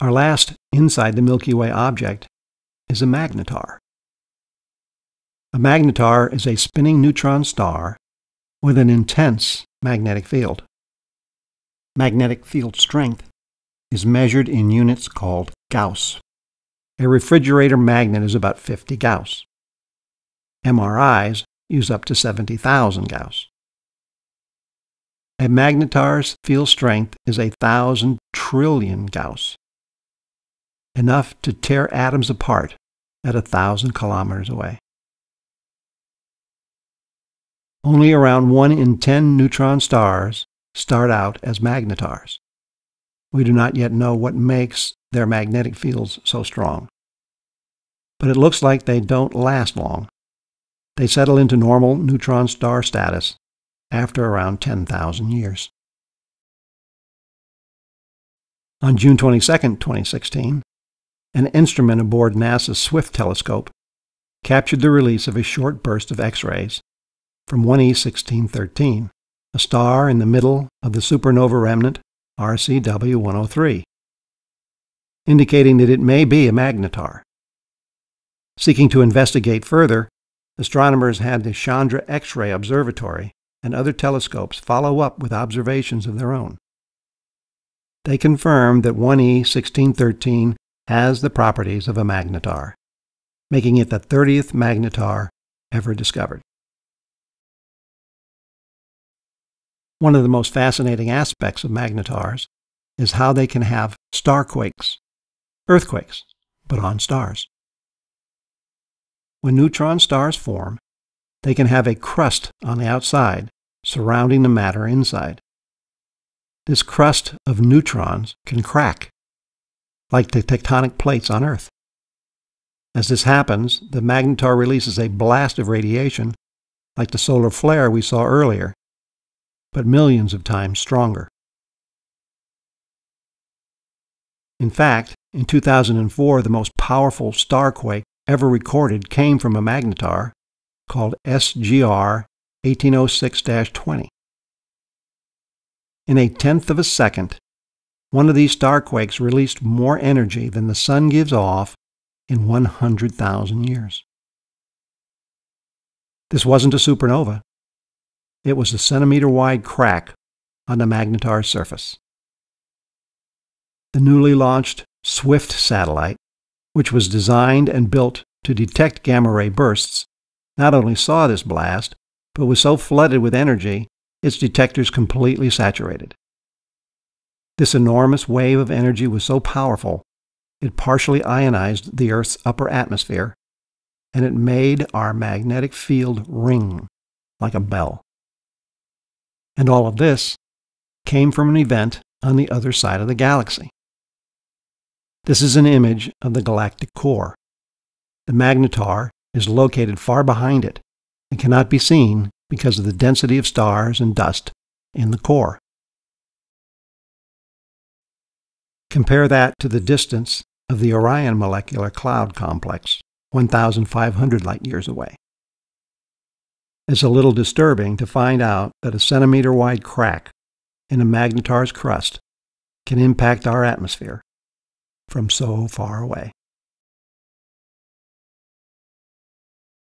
Our last inside the Milky Way object is a magnetar. A magnetar is a spinning neutron star with an intense magnetic field. Magnetic field strength is measured in units called Gauss. A refrigerator magnet is about 50 Gauss. MRIs use up to 70,000 Gauss. A magnetar's field strength is a thousand trillion Gauss, enough to tear atoms apart at a thousand kilometers away. Only around 1 in 10 neutron stars start out as magnetars. We do not yet know what makes their magnetic fields so strong. But it looks like they don't last long. They settle into normal neutron star status after around 10,000 years. On June 22, 2016, an instrument aboard NASA's Swift telescope captured the release of a short burst of X rays from 1E 1613, a star in the middle of the supernova remnant RCW 103, indicating that it may be a magnetar. Seeking to investigate further, astronomers had the Chandra X ray Observatory and other telescopes follow up with observations of their own. They confirmed that 1E 1613 has the properties of a magnetar, making it the 30th magnetar ever discovered. One of the most fascinating aspects of magnetars is how they can have starquakes, earthquakes, but on stars. When neutron stars form, they can have a crust on the outside surrounding the matter inside. This crust of neutrons can crack, like the tectonic plates on Earth. As this happens, the magnetar releases a blast of radiation, like the solar flare we saw earlier, but millions of times stronger. In fact, in 2004, the most powerful starquake ever recorded came from a magnetar called SGR 1806 20. In a tenth of a second, one of these starquakes released more energy than the sun gives off in 100,000 years. This wasn't a supernova. It was a centimeter wide crack on the magnetar's surface. The newly launched SWIFT satellite which was designed and built to detect gamma ray bursts, not only saw this blast, but was so flooded with energy its detectors completely saturated. This enormous wave of energy was so powerful, it partially ionized the Earth's upper atmosphere, and it made our magnetic field ring like a bell. And all of this came from an event on the other side of the galaxy. This is an image of the galactic core. The magnetar is located far behind it and cannot be seen because of the density of stars and dust in the core. Compare that to the distance of the Orion molecular cloud complex, 1,500 light years away. It's a little disturbing to find out that a centimeter wide crack in a magnetar's crust can impact our atmosphere from so far away.